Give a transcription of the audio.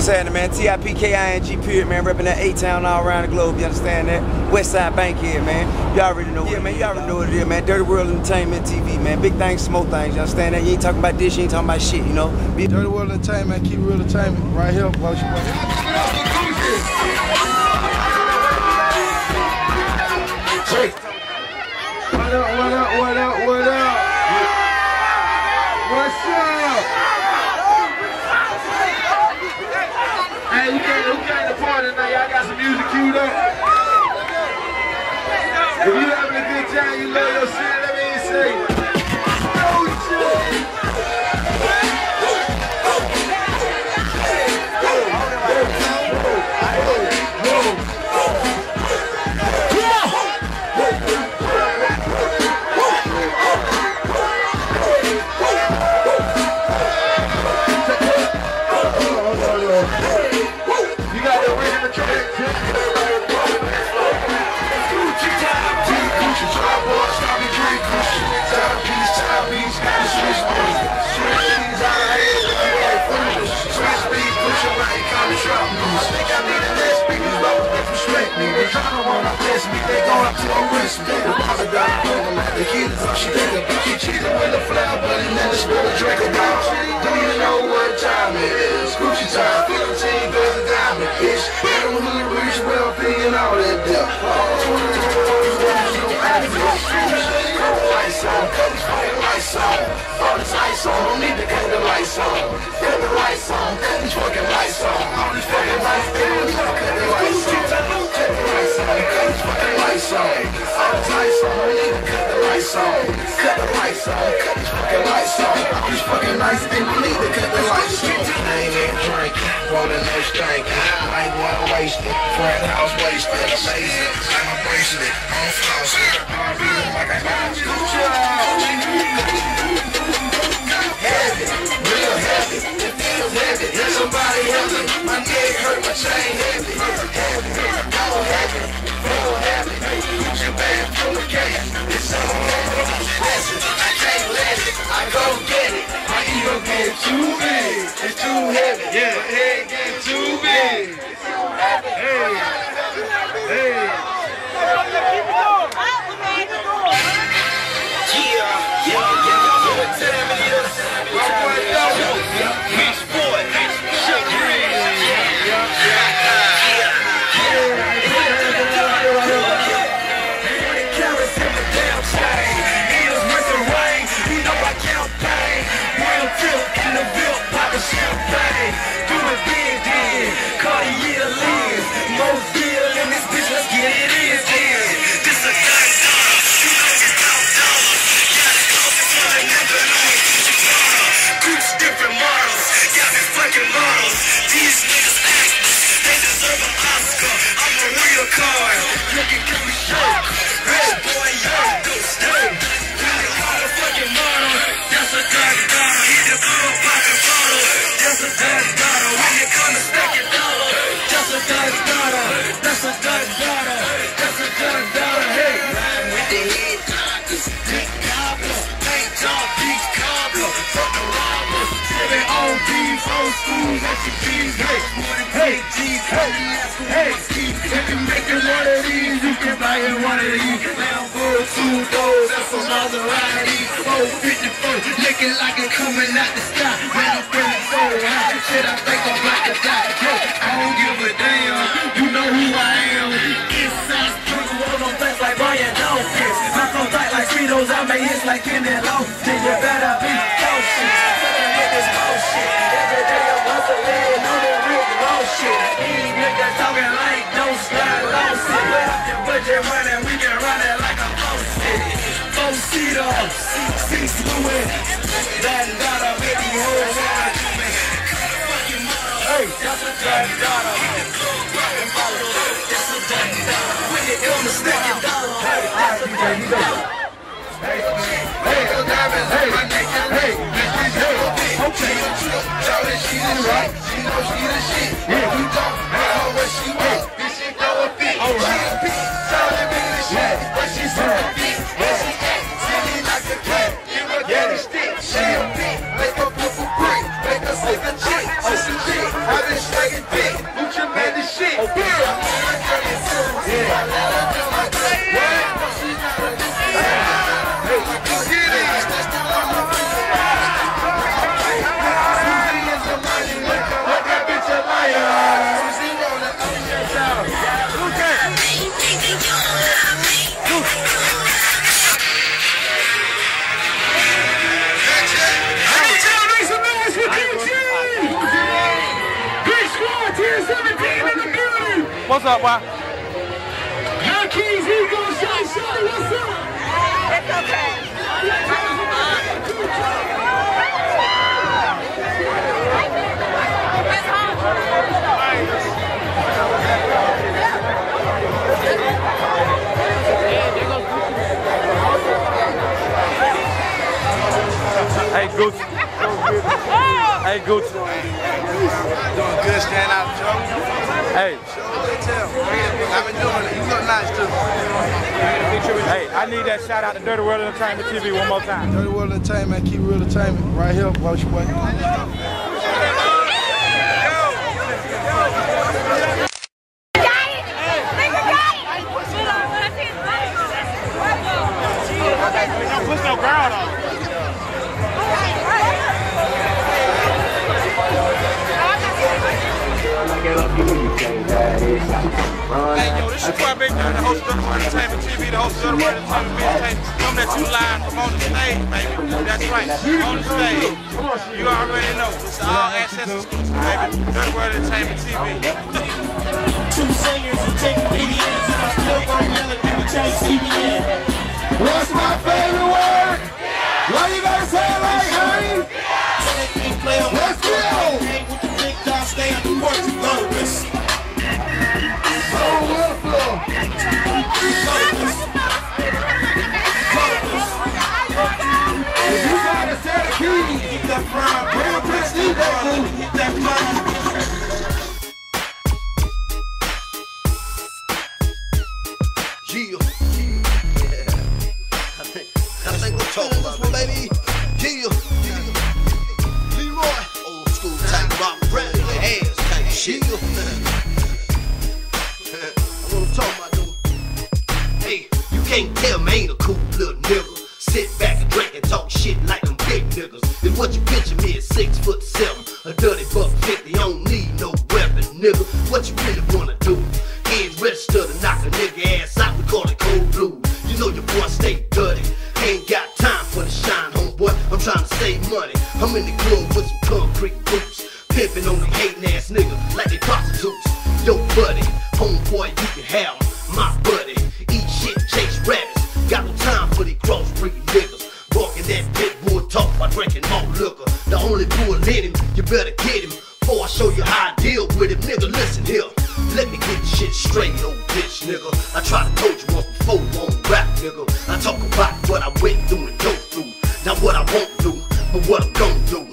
what's happening, man? T-I-P-K-I-N-G period, man. Repping that A-Town all around the globe, you understand that? West Side Bankhead, man. Y'all already know. Yeah, man, Y'all already know what it is, man. Dirty World Entertainment TV, man. Big things, small things, you understand that? You ain't talking about this, you ain't talking about shit, you know? Be Dirty World Entertainment, keep real entertainment right here. What up, what up, what up, what up? What's up? Hey, who came, who came to party tonight? Y'all got some music queued up? If you having a good me you love your shit, let me hear you they going up to a wrist. Big deposit got a at the key. She think about she cheated with a flower, but he never spilled a drink about. Do you know what time it is? Gucci time, 15 goes a diamond, bitch. Adam hood rich, wealthy, and all that deal. All 20 too. Yeah, head get old school recipes. Hey, hey, hey, hey, if you making one of these, you can buy it one of these. Lambo, two doors, that's some Maserati. 454, looking like it coming out the sky. Man, I'm feeling so high. Shit, I think I'm about to die. Yo, I don't give a damn. You know who I am. Inside, struggle, roll on fast like Brian Dawkins. I'm so tight like Fritos, I make hits like Kenny Lofton. You better be cautious. This bullshit. Six six fluid. That daughter, baby, hold on. Hey, that's a that daughter. That's a that daughter. When comes to stacking dollar, hey, that's a that daughter. Hey, hey, hey, hey, hey, hey. Okay. Charlie, she the right. She know she the shit. Yeah. You don't What's up, boy? Yankees, he gonna say, Shorty, what's up? It's okay. Hey, Gooch. Hey, Gooch. Doing good, stand out, Joe. Hey, tell. I've been doing it. You look nice too. hey, I need that shout out to Dirty World Entertainment TV one more time. Dirty World Entertainment, keep real entertainment right here. Watch your way. Yo, this your boy Big Dirty, the host of Entertainment TV, the host of Dirty World Entertainment Entertainment. Coming at you live from on the stage, baby. That's right, on the stage. You already know. It's all access exclusive, baby. Dirty World Entertainment TV. Two singers and take comedians, and I'm still gonna yell at people change CBN. What's my favorite word? Me ain't a cool little nigga. Sit back and drink and talk shit like them big niggas. And what you picture me is six foot seven, a dirty buck fifty. Don't need no weapon, nigga. What you really wanna do? Ain't register to knock a nigga ass out. We call it cold blue. You know your boy stay dirty. Ain't got time for the shine, homeboy. I'm trying to save money. I'm in the club with some concrete boots. Pimping on the hating ass nigga like they prostitutes. Yo, buddy, homeboy, you can have. My drinking more liquor. The only bull in him, you better get him. Before I show you how I deal with him, nigga, listen here. Let me get shit straight, old bitch, nigga. I tried to told you once before, on rap, nigga. I talk about what I went through and go through. Not what I won't do, but what I'm gon'